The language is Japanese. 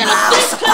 じゃなくて。